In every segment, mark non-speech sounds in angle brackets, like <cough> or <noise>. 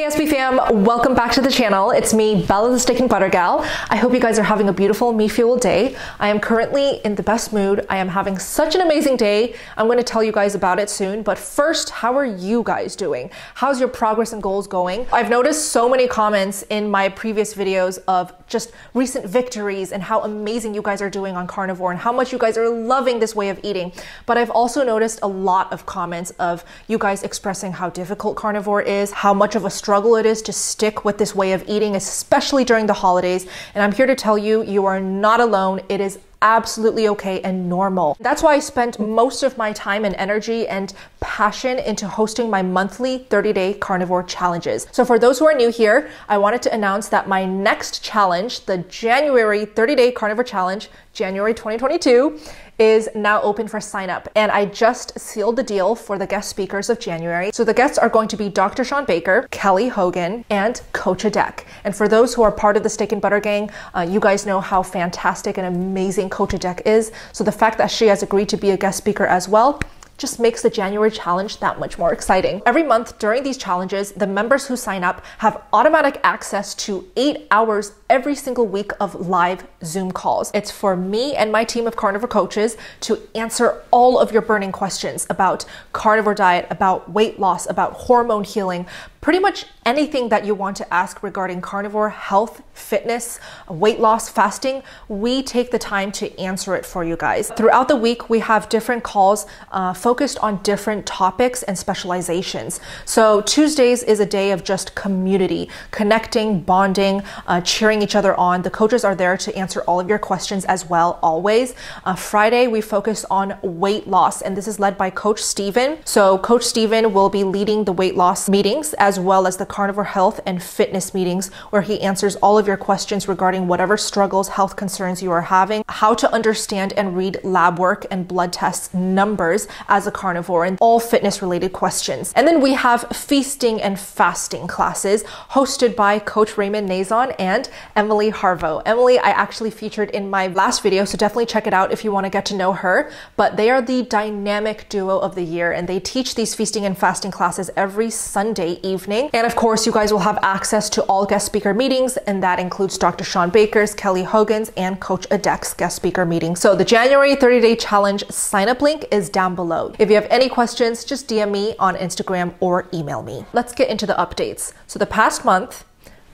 Hey SB fam, welcome back to the channel. It's me, Bella the Steak and Butter Gal. I hope you guys are having a beautiful me fuel day. I am currently in the best mood. I am having such an amazing day. I'm going to tell you guys about it soon, but first, how are you guys doing? How's your progress and goals going? I've noticed so many comments in my previous videos of just recent victories and how amazing you guys are doing on carnivore and how much you guys are loving this way of eating. But I've also noticed a lot of comments of you guys expressing how difficult carnivore is, how much of a struggle it is to stick with this way of eating, especially during the holidays. And I'm here to tell you, you are not alone. It is absolutely okay and normal. That's why I spent most of my time and energy and passion into hosting my monthly 30 day carnivore challenges. So, for those who are new here, I wanted to announce that my next challenge, the January 30 day carnivore challenge, January 2022, is now open for sign up. And I just sealed the deal for the guest speakers of January. So the guests are going to be Dr. Shawn Baker, Kelly Hogan, and Coach Adek. And for those who are part of the Steak and Butter Gang, uh, you guys know how fantastic and amazing Coach Adek is. So the fact that she has agreed to be a guest speaker as well just makes the January challenge that much more exciting. Every month during these challenges, the members who sign up have automatic access to eight hours every single week of live Zoom calls. It's for me and my team of carnivore coaches to answer all of your burning questions about carnivore diet, about weight loss, about hormone healing, pretty much anything that you want to ask regarding carnivore health, fitness, weight loss, fasting, we take the time to answer it for you guys. Throughout the week, we have different calls uh, focused on different topics and specializations. So Tuesdays is a day of just community, connecting, bonding, uh, cheering each other on. The coaches are there to answer all of your questions as well, always. Uh, Friday, we focus on weight loss, and this is led by Coach Steven. So Coach Steven will be leading the weight loss meetings as well as the carnivore health and fitness meetings, where he answers all of your questions regarding whatever struggles, health concerns you are having, how to understand and read lab work and blood tests numbers as a carnivore, and all fitness related questions. And then we have feasting and fasting classes hosted by Coach Raymond Nazon and Emily Harveaux. Emily, I actually featured in my last video, so definitely check it out if you want to get to know her. But they are the dynamic duo of the year, and they teach these feasting and fasting classes every Sunday evening. And of course, you guys will have access to all guest speaker meetings, and that includes Dr. Shawn Baker's, Kelly Hogan's, and Coach Adek's guest speaker meeting. So the January 30 day challenge sign up link is down below. If you have any questions, just DM me on Instagram or email me. Let's get into the updates. So the past month,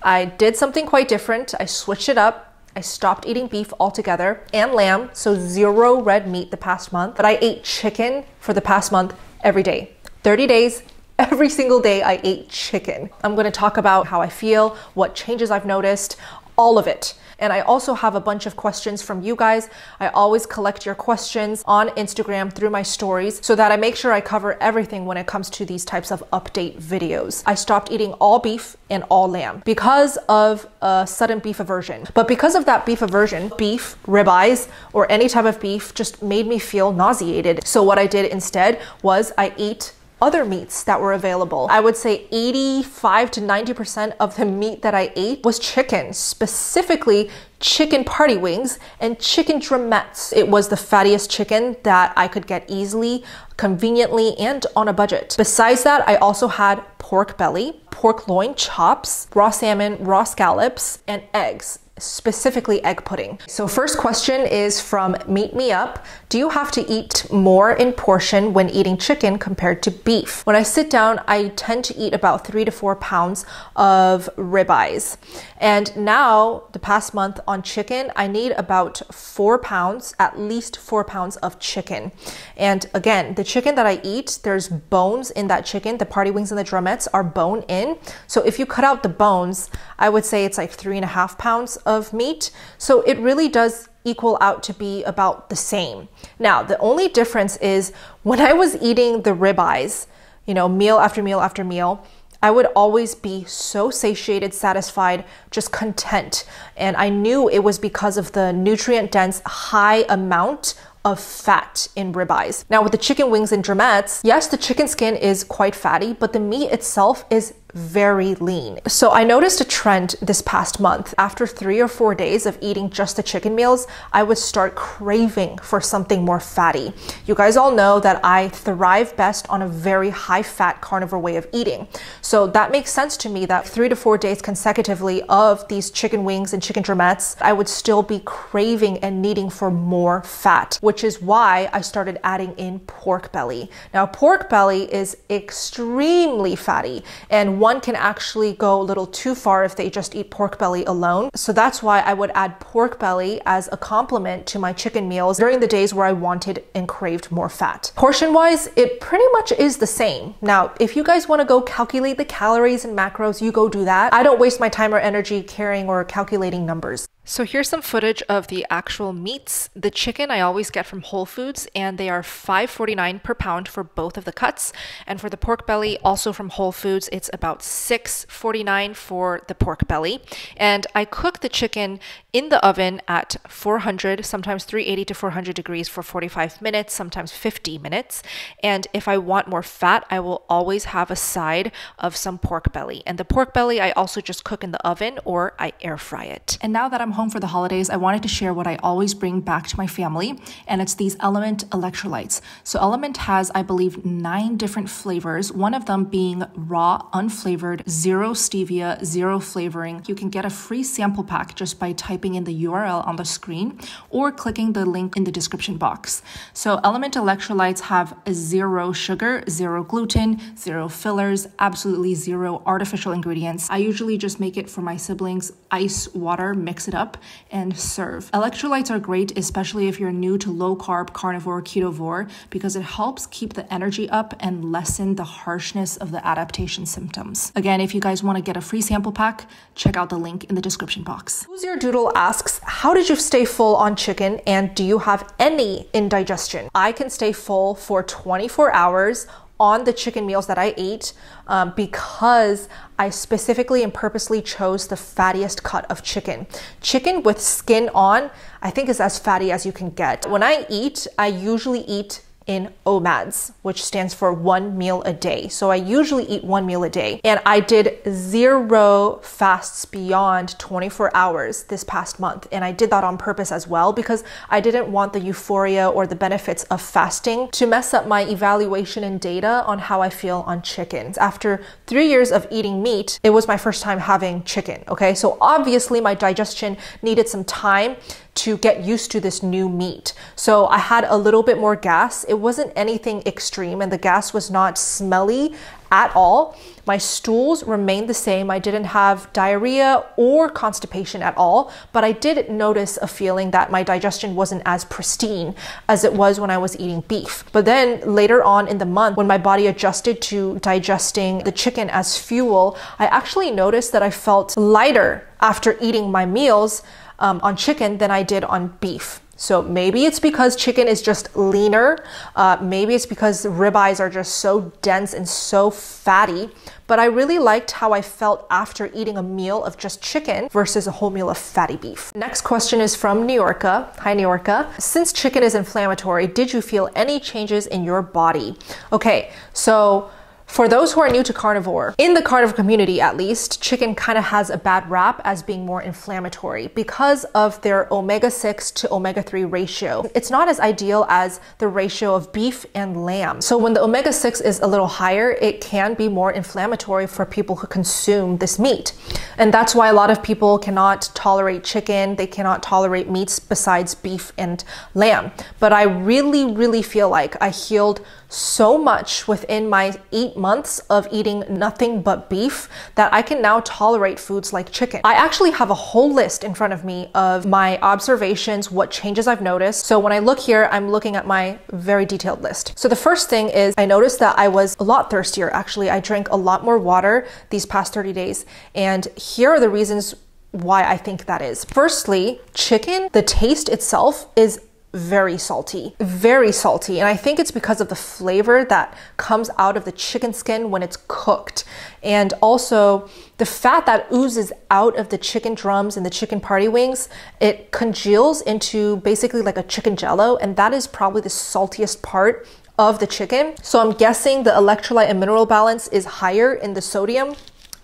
I did something quite different. I switched it up. I stopped eating beef altogether and lamb, so zero red meat the past month. But I ate chicken for the past month every day. 30 days, <laughs> Every single day I ate chicken. I'm going to talk about how I feel, what changes I've noticed, all of it. And I also have a bunch of questions from you guys. I always collect your questions on Instagram through my stories so that I make sure I cover everything when it comes to these types of update videos. I stopped eating all beef and all lamb because of a sudden beef aversion. But because of that beef aversion, beef, ribeyes, or any type of beef just made me feel nauseated. So what I did instead was I ate other meats that were available. I would say 85 to 90% of the meat that I ate was chicken, specifically chicken party wings and chicken drumettes. It was the fattiest chicken that I could get easily, conveniently, and on a budget. Besides that, I also had pork belly, pork loin chops, raw salmon, raw scallops, and eggs specifically egg pudding. So first question is from Meet Me Up. Do you have to eat more in portion when eating chicken compared to beef? When I sit down, I tend to eat about three to four pounds of ribeyes. And now, the past month on chicken, I need about four pounds, at least four pounds of chicken. And again, the chicken that I eat, there's bones in that chicken. The party wings and the drumettes are bone in. So if you cut out the bones, I would say it's like three and a half pounds of meat. So it really does equal out to be about the same. Now, the only difference is when I was eating the ribeyes, you know, meal after meal after meal, I would always be so satiated, satisfied, just content. And I knew it was because of the nutrient dense, high amount of fat in ribeyes. Now, with the chicken wings and drumettes, yes, the chicken skin is quite fatty, but the meat itself is very lean. So I noticed a trend this past month. After three or four days of eating just the chicken meals, I would start craving for something more fatty. You guys all know that I thrive best on a very high fat carnivore way of eating. So that makes sense to me that three to four days consecutively of these chicken wings and chicken drumettes, I would still be craving and needing for more fat, which is why I started adding in pork belly. Now, pork belly is extremely fatty and one can actually go a little too far if they just eat pork belly alone. So that's why I would add pork belly as a complement to my chicken meals during the days where I wanted and craved more fat. Portion wise, it pretty much is the same. Now, if you guys want to go calculate the calories and macros, you go do that. I don't waste my time or energy caring or calculating numbers. So here's some footage of the actual meats. The chicken I always get from Whole Foods and they are $5.49 per pound for both of the cuts. And for the pork belly, also from Whole Foods, it's about $6.49 for the pork belly. And I cook the chicken in the oven at 400, sometimes 380 to 400 degrees for 45 minutes, sometimes 50 minutes. And if I want more fat, I will always have a side of some pork belly. And the pork belly I also just cook in the oven or I air fry it. And now that I'm home for the holidays, I wanted to share what I always bring back to my family, and it's these LMNT electrolytes. So, LMNT has, I believe, nine different flavors, one of them being raw, unflavored, zero stevia, zero flavoring. You can get a free sample pack just by typing in the URL on the screen or clicking the link in the description box. So, LMNT electrolytes have zero sugar, zero gluten, zero fillers, absolutely zero artificial ingredients. I usually just make it for my siblings, ice, water, mix it up and serve. Electrolytes are great, especially if you're new to low carb, carnivore, ketovore, because it helps keep the energy up and lessen the harshness of the adaptation symptoms. Again, if you guys want to get a free sample pack, check out the link in the description box. Your Doodle asks, How did you stay full on chicken and do you have any indigestion? I can stay full for 24 hours on the chicken meals that I ate um, because I specifically and purposely chose the fattiest cut of chicken. Chicken with skin on, I think is as fatty as you can get. When I eat, I usually eat in OMADs, which stands for one meal a day. So I usually eat one meal a day. And I did zero fasts beyond 24 hours this past month. And I did that on purpose as well because I didn't want the euphoria or the benefits of fasting to mess up my evaluation and data on how I feel on chickens. After three years of eating meat, it was my first time having chicken. Okay. So obviously my digestion needed some time to get used to this new meat. So I had a little bit more gas. It wasn't anything extreme and the gas was not smelly at all. My stools remained the same. I didn't have diarrhea or constipation at all, but I did notice a feeling that my digestion wasn't as pristine as it was when I was eating beef. But then later on in the month, when my body adjusted to digesting the chicken as fuel, I actually noticed that I felt lighter after eating my meals um, on chicken than I did on beef. So maybe it's because chicken is just leaner. Uh, maybe it's because ribeyes are just so dense and so fatty. But I really liked how I felt after eating a meal of just chicken versus a whole meal of fatty beef. Next question is from New. Hi, New. Since chicken is inflammatory, did you feel any changes in your body? Okay, so for those who are new to carnivore, in the carnivore community at least, chicken kind of has a bad rap as being more inflammatory because of their omega 6 to omega 3 ratio. It's not as ideal as the ratio of beef and lamb. So when the omega 6 is a little higher, it can be more inflammatory for people who consume this meat. And that's why a lot of people cannot tolerate chicken, they cannot tolerate meats besides beef and lamb. But I really, really feel like I healed so much within my eight months of eating nothing but beef that I can now tolerate foods like chicken. I actually have a whole list in front of me of my observations, what changes I've noticed. So when I look here, I'm looking at my very detailed list. So the first thing is I noticed that I was a lot thirstier. Actually, I drank a lot more water these past 30 days. And here are the reasons why I think that is. Firstly, chicken, the taste itself is very salty, very salty. And I think it's because of the flavor that comes out of the chicken skin when it's cooked. And also the fat that oozes out of the chicken drums and the chicken party wings, it congeals into basically like a chicken jello. And that is probably the saltiest part of the chicken. So I'm guessing the electrolyte and mineral balance is higher in the sodium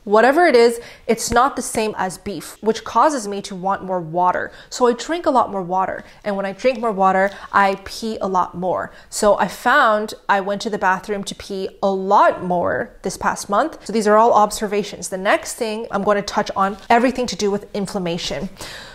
Whatever it is, it's not the same as beef, which causes me to want more water. So I drink a lot more water. And when I drink more water, I pee a lot more. So I found I went to the bathroom to pee a lot more this past month. So these are all observations. The next thing I'm going to touch on everything to do with inflammation.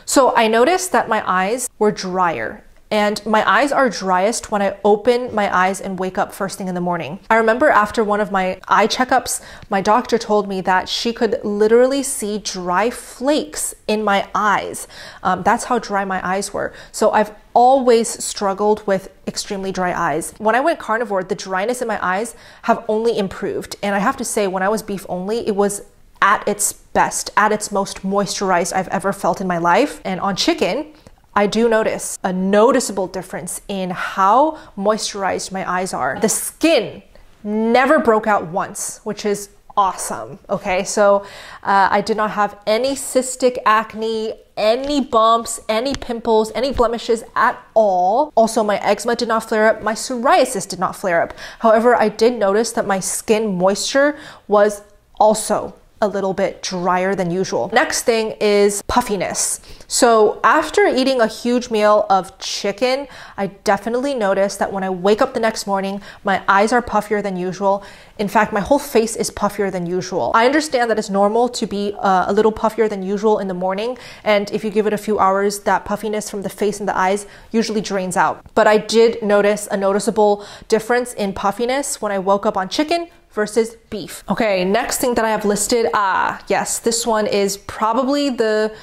So I noticed that my eyes were drier and my eyes are driest when I open my eyes and wake up first thing in the morning. I remember after one of my eye checkups, my doctor told me that she could literally see dry flakes in my eyes. Um, that's how dry my eyes were. So I've always struggled with extremely dry eyes. When I went carnivore, the dryness in my eyes have only improved. And I have to say, when I was beef only, it was at its best, at its most moisturized I've ever felt in my life. And on chicken, I do notice a noticeable difference in how moisturized my eyes are. The skin never broke out once, which is awesome. Okay, so uh, I did not have any cystic acne, any bumps, any pimples, any blemishes at all. Also, my eczema did not flare up, my psoriasis did not flare up. However, I did notice that my skin moisture was also a little bit drier than usual. Next thing is puffiness. So after eating a huge meal of chicken, I definitely noticed that when I wake up the next morning, my eyes are puffier than usual. In fact, my whole face is puffier than usual. I understand that it's normal to be uh, a little puffier than usual in the morning, and if you give it a few hours, that puffiness from the face and the eyes usually drains out. But I did notice a noticeable difference in puffiness when I woke up on chicken versus beef. Okay, next thing that I have listed, ah, yes, this one is probably the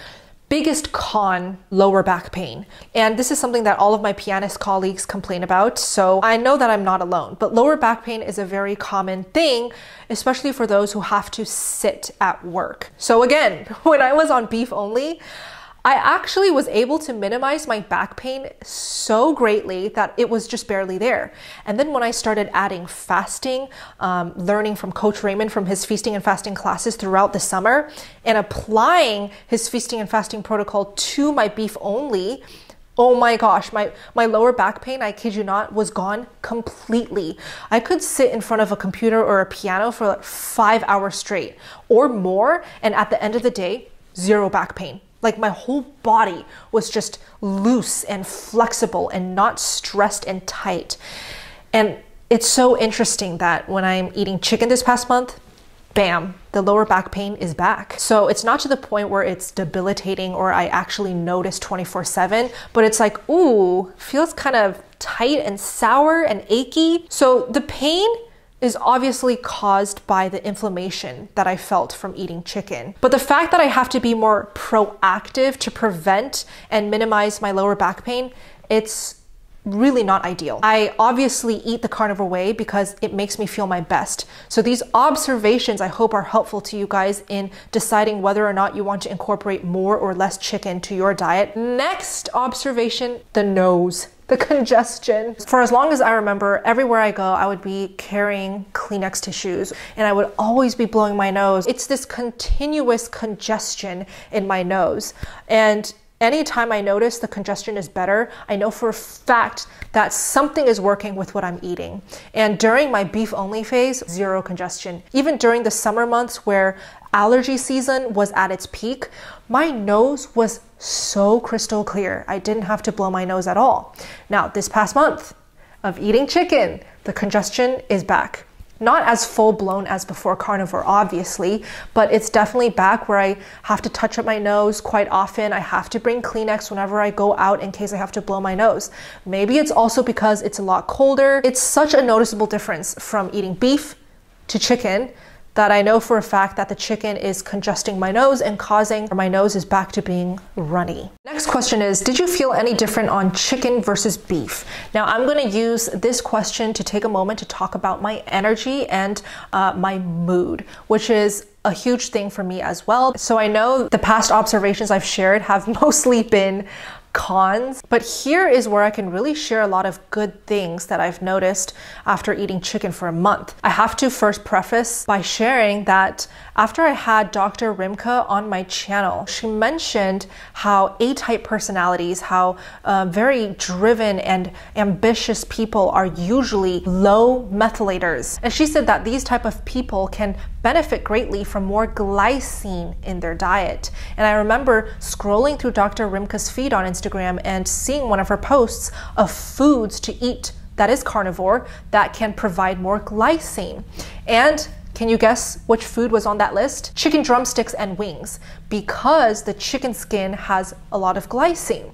biggest con lower back pain. And this is something that all of my pianist colleagues complain about. So I know that I'm not alone, but lower back pain is a very common thing, especially for those who have to sit at work. So again, <laughs> when I was on beef only, I actually was able to minimize my back pain so greatly that it was just barely there. And then when I started adding fasting, um, learning from Coach Raymond from his feasting and fasting classes throughout the summer, and applying his feasting and fasting protocol to my beef only, Oh my gosh, my, my lower back pain, I kid you not, was gone completely. I could sit in front of a computer or a piano for like five hours straight or more, and at the end of the day, zero back pain. Like my whole body was just loose and flexible and not stressed and tight. And it's so interesting that when I'm eating chicken this past month, bam, the lower back pain is back. So it's not to the point where it's debilitating or I actually notice 24 7, but it's like, ooh, feels kind of tight and sour and achy. So the pain is obviously caused by the inflammation that I felt from eating chicken. But the fact that I have to be more proactive to prevent and minimize my lower back pain, it's really not ideal. I obviously eat the carnivore way because it makes me feel my best. So these observations I hope are helpful to you guys in deciding whether or not you want to incorporate more or less chicken to your diet. Next observation, the nose the <laughs> congestion. For as long as I remember, everywhere I go, I would be carrying Kleenex tissues and I would always be blowing my nose. It's this continuous congestion in my nose. And anytime I notice the congestion is better, I know for a fact that something is working with what I'm eating. And during my beef only phase, zero congestion. Even during the summer months where allergy season was at its peak, my nose was so crystal clear. I didn't have to blow my nose at all. Now, this past month of eating chicken, the congestion is back. Not as full blown as before carnivore, obviously, but it's definitely back where I have to touch up my nose quite often. I have to bring Kleenex whenever I go out in case I have to blow my nose. Maybe it's also because it's a lot colder. It's such a noticeable difference from eating beef to chicken that I know for a fact that the chicken is congesting my nose and causing my nose is back to being runny. Next question is Did you feel any different on chicken versus beef? Now, I'm going to use this question to take a moment to talk about my energy and uh, my mood, which is a huge thing for me as well. So I know the past observations I've shared have <laughs> mostly been cons, but here is where I can really share a lot of good things that I've noticed after eating chicken for a month. I have to first preface by sharing that after I had Dr. Rimka on my channel, she mentioned how A type personalities, how uh, very driven and ambitious people are usually low methylators. And she said that these type of people can benefit greatly from more glycine in their diet. And I remember scrolling through Dr. Rimka's feed on Instagram and seeing one of her posts of foods to eat that is carnivore that can provide more glycine. And can you guess which food was on that list? Chicken drumsticks and wings, because the chicken skin has a lot of glycine.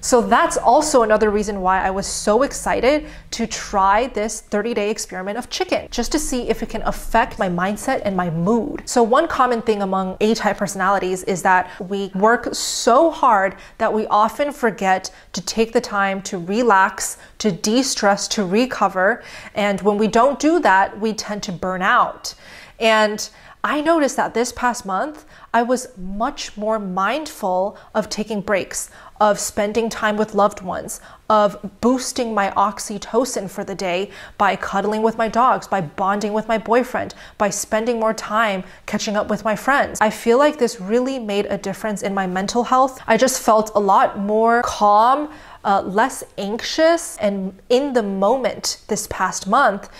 So that's also another reason why I was so excited to try this 30 day experiment of chicken, just to see if it can affect my mindset and my mood. So, one common thing among A type personalities is that we work so hard that we often forget to take the time to relax, to de stress, to recover. And when we don't do that, we tend to burn out. And I noticed that this past month, I was much more mindful of taking breaks, of spending time with loved ones, of boosting my oxytocin for the day by cuddling with my dogs, by bonding with my boyfriend, by spending more time catching up with my friends. I feel like this really made a difference in my mental health. I just felt a lot more calm, uh, less anxious, and in the moment this past month.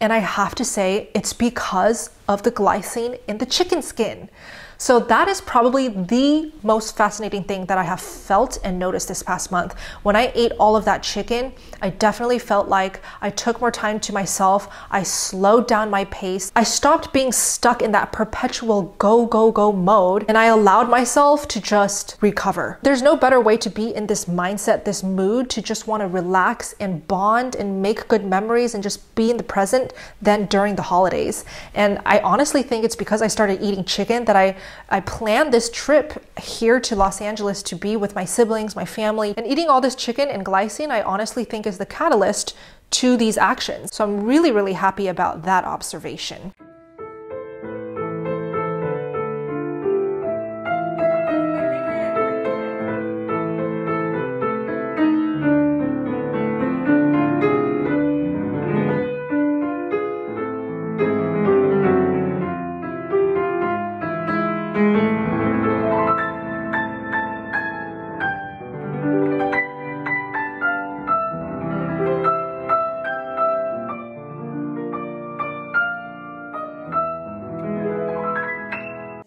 And I have to say, it's because of the glycine in the chicken skin. So that is probably the most fascinating thing that I have felt and noticed this past month. When I ate all of that chicken, I definitely felt like I took more time to myself. I slowed down my pace. I stopped being stuck in that perpetual go, go, go mode, and I allowed myself to just recover. There's no better way to be in this mindset, this mood to just want to relax and bond and make good memories and just be in the present than during the holidays. And I honestly think it's because I started eating chicken that I I planned this trip here to Los Angeles to be with my siblings, my family, and eating all this chicken and glycine, I honestly think is the catalyst to these actions. So I'm really, really happy about that observation.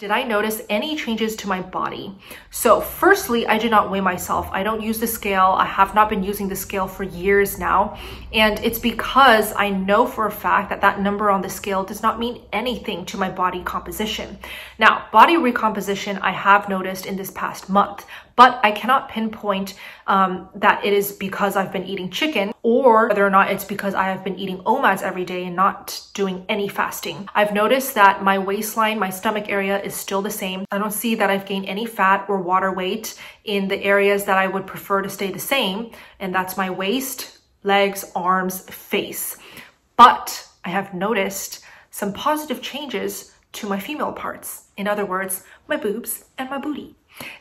Did I notice any changes to my body? So firstly, I did not weigh myself. I don't use the scale. I have not been using the scale for years now. And it's because I know for a fact that that number on the scale does not mean anything to my body composition. Now, body recomposition I have noticed in this past month, but I cannot pinpoint um, that it is because I've been eating chicken or whether or not it's because I have been eating OMADs every day and not doing any fasting. I've noticed that my waistline, my stomach area is still the same. I don't see that I've gained any fat or water weight in the areas that I would prefer to stay the same. And that's my waist, legs, arms, face. But I have noticed some positive changes to my female parts. In other words, my boobs and my booty.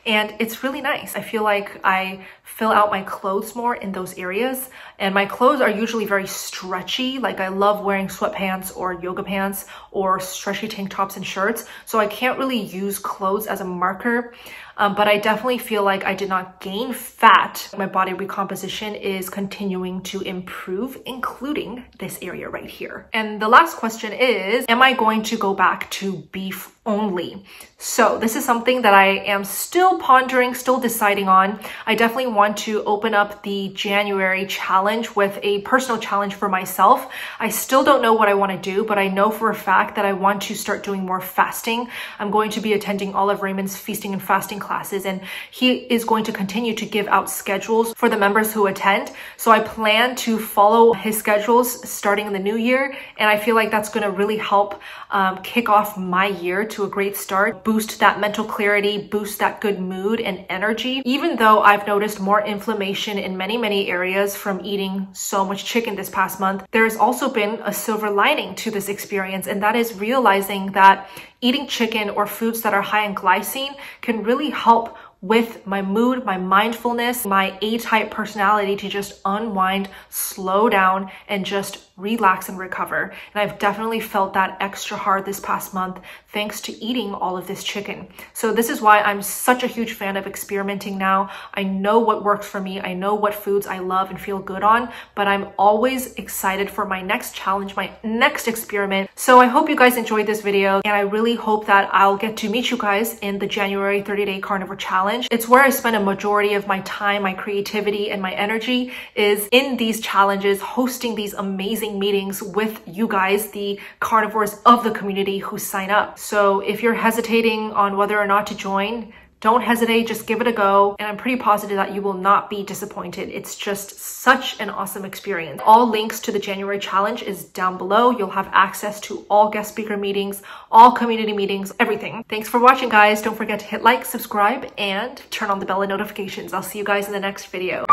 And it's really nice. I feel like I fill out my clothes more in those areas. And my clothes are usually very stretchy. Like I love wearing sweatpants or yoga pants or stretchy tank tops and shirts. So I can't really use clothes as a marker. Um, but I definitely feel like I did not gain fat. My body recomposition is continuing to improve, including this area right here. And the last question is, am I going to go back to beef only. So this is something that I am still pondering, still deciding on. I definitely want to open up the January challenge with a personal challenge for myself. I still don't know what I want to do, but I know for a fact that I want to start doing more fasting. I'm going to be attending Olive Raymond's feasting and fasting classes, and he is going to continue to give out schedules for the members who attend. So I plan to follow his schedules starting in the new year, and I feel like that's going to really help um, kick off my year to a great start, boost that mental clarity, boost that good mood and energy. Even though I've noticed more inflammation in many, many areas from eating so much chicken this past month, there's also been a silver lining to this experience, and that is realizing that eating chicken or foods that are high in glycine can really help with my mood, my mindfulness, my A-type personality to just unwind, slow down, and just relax and recover. And I've definitely felt that extra hard this past month thanks to eating all of this chicken. So this is why I'm such a huge fan of experimenting now. I know what works for me. I know what foods I love and feel good on, but I'm always excited for my next challenge, my next experiment. So I hope you guys enjoyed this video and I really hope that I'll get to meet you guys in the January 30 day carnivore challenge. It's where I spend a majority of my time, my creativity and my energy is in these challenges, hosting these amazing amazing meetings with you guys, the carnivores of the community who sign up. So if you're hesitating on whether or not to join, don't hesitate, just give it a go. And I'm pretty positive that you will not be disappointed. It's just such an awesome experience. All links to the January challenge is down below. You'll have access to all guest speaker meetings, all community meetings, everything. Thanks for watching guys. Don't forget to hit like, subscribe, and turn on the bell and notifications. I'll see you guys in the next video.